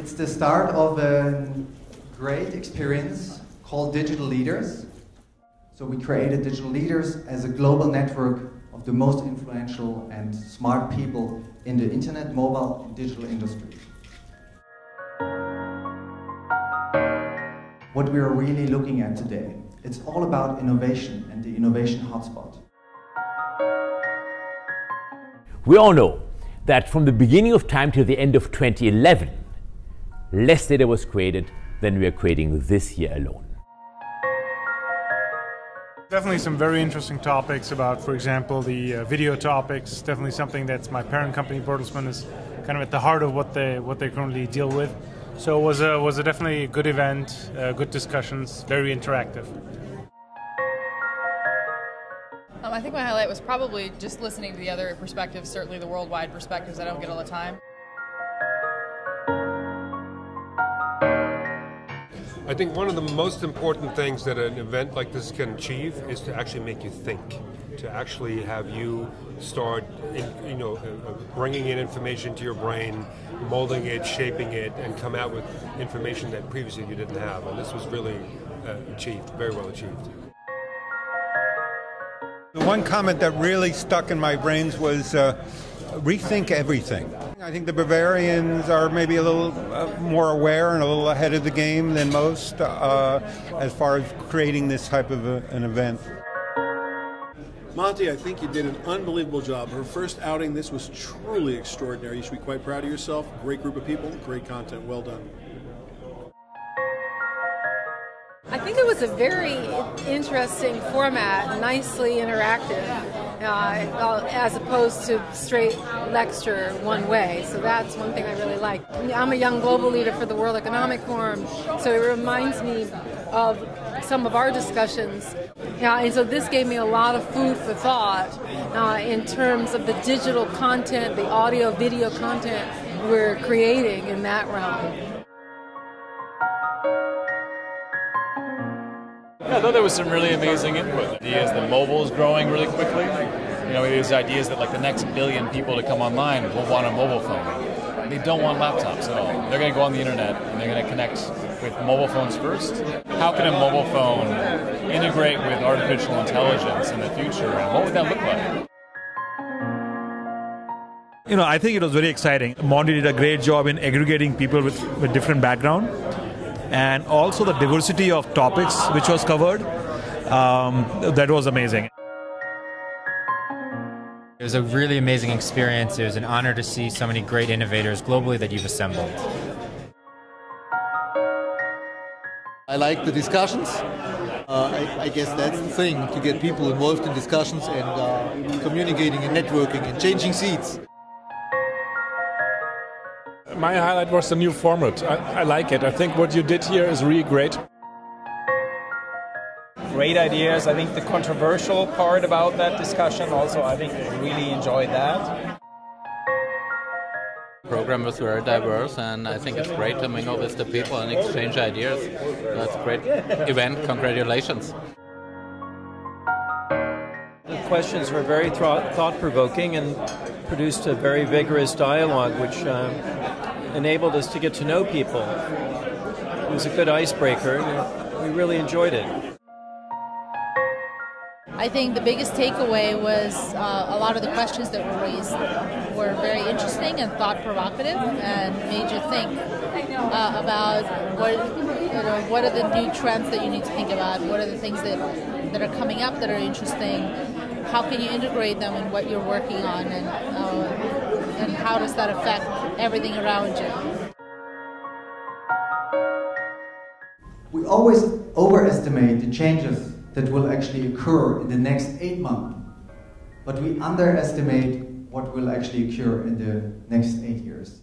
It's the start of a great experience called Digital Leaders. So we created Digital Leaders as a global network of the most influential and smart people in the internet, mobile, and digital industry. What we are really looking at today, it's all about innovation and the innovation hotspot. We all know that from the beginning of time till the end of 2011, less data was created than we are creating this year alone. Definitely some very interesting topics about, for example, the uh, video topics. Definitely something that's my parent company, Bertelsmann, is kind of at the heart of what they what they currently deal with. So it was a was a definitely a good event, uh, good discussions, very interactive. Um, I think my highlight was probably just listening to the other perspectives, certainly the worldwide perspectives I don't get all the time. I think one of the most important things that an event like this can achieve is to actually make you think, to actually have you start, in, you know, uh, uh, bringing in information to your brain, molding it, shaping it, and come out with information that previously you didn't have. And this was really uh, achieved, very well achieved. The one comment that really stuck in my brains was uh, rethink everything. I think the Bavarians are maybe a little uh, more aware and a little ahead of the game than most uh, as far as creating this type of a, an event. Monty, I think you did an unbelievable job. Her first outing, this was truly extraordinary. You should be quite proud of yourself. Great group of people, great content. Well done. I think it was a very interesting format, nicely interactive, uh, as opposed to straight lecture one way. So that's one thing I really like. I'm a young global leader for the World Economic Forum, so it reminds me of some of our discussions. Yeah, and so this gave me a lot of food for thought uh, in terms of the digital content, the audio, video content we're creating in that realm. Yeah, I thought there was some really amazing input. Ideas that mobile is growing really quickly. You know, these ideas that like the next billion people to come online will want a mobile phone. They don't want laptops at all. They're going to go on the internet and they're going to connect with mobile phones first. How can a mobile phone integrate with artificial intelligence in the future, and what would that look like? You know, I think it was very exciting. Monty did a great job in aggregating people with, with different background and also the diversity of topics which was covered. Um, that was amazing. It was a really amazing experience. It was an honor to see so many great innovators globally that you've assembled. I like the discussions. Uh, I, I, guess that's the thing to get people involved in discussions and uh, communicating and networking and changing seats my highlight was the new format. I, I like it. I think what you did here is really great. Great ideas. I think the controversial part about that discussion also, I think I really enjoyed that. The program was very diverse and I think it's great to mingle with the people and exchange ideas. That's a great event. Congratulations. The questions were very thought-provoking and produced a very vigorous dialogue, which um, enabled us to get to know people. It was a good icebreaker. We really enjoyed it. I think the biggest takeaway was uh, a lot of the questions that were raised were very interesting and thought provocative and made you think uh, about what you know what are the new trends that you need to think about, what are the things that that are coming up that are interesting, how can you integrate them in what you're working on, and uh, and how does that affect everything around you. We always overestimate the changes that will actually occur in the next eight months, but we underestimate what will actually occur in the next eight years.